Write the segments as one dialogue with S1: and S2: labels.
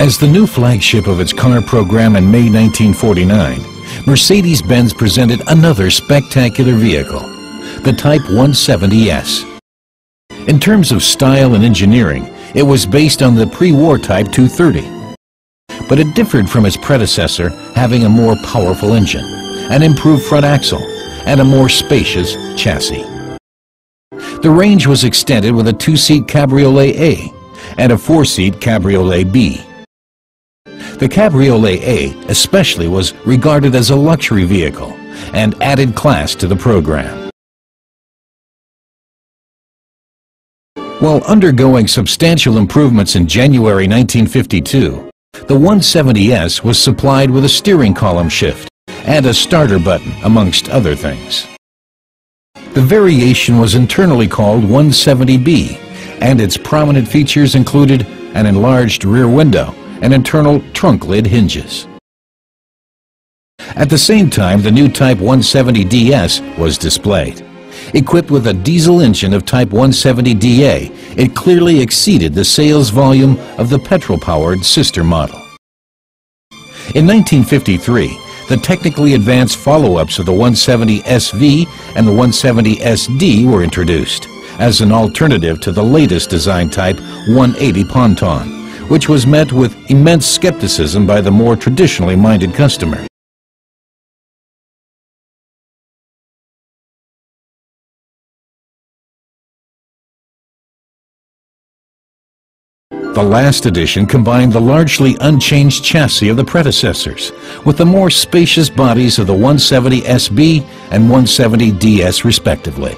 S1: As the new flagship of its car program in May 1949, Mercedes-Benz presented another spectacular vehicle, the Type 170S. In terms of style and engineering, it was based on the pre-war Type 230. But it differed from its predecessor, having a more powerful engine, an improved front axle, and a more spacious chassis. The range was extended with a two-seat Cabriolet A and a four-seat Cabriolet B. The Cabriolet A especially was regarded as a luxury vehicle and added class to the program. While undergoing substantial improvements in January 1952, the 170S was supplied with a steering column shift and a starter button, amongst other things. The variation was internally called 170B, and its prominent features included an enlarged rear window, and internal trunk lid hinges. At the same time, the new Type 170DS was displayed. Equipped with a diesel engine of Type 170DA, it clearly exceeded the sales volume of the petrol-powered sister model. In 1953, the technically advanced follow-ups of the 170SV and the 170SD were introduced as an alternative to the latest design type 180 Ponton which was met with immense skepticism by the more traditionally minded customer. The last edition combined the largely unchanged chassis of the predecessors with the more spacious bodies of the 170SB and 170DS respectively.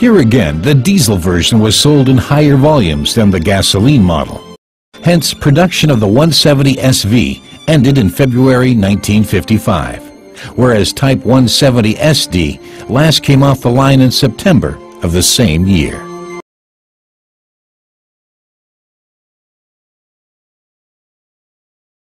S1: Here again, the diesel version was sold in higher volumes than the gasoline model. Hence, production of the 170 SV ended in February 1955, whereas Type 170 SD last came off the line in September of the same year.